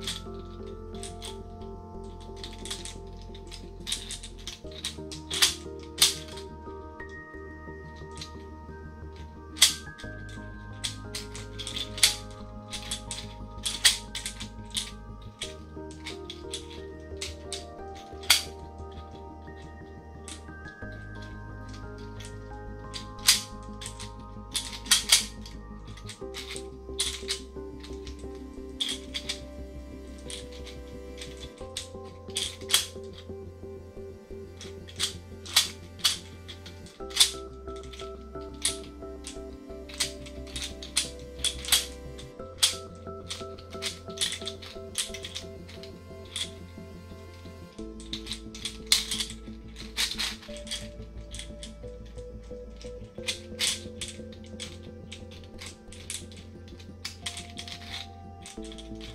Takk. You.